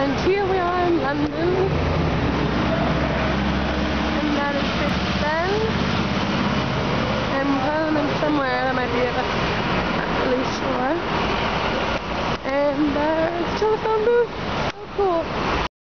And here we are in London. And that is Big Ben. And somewhere, that might be it, not really sure. And uh, there's telephone booth. So cool.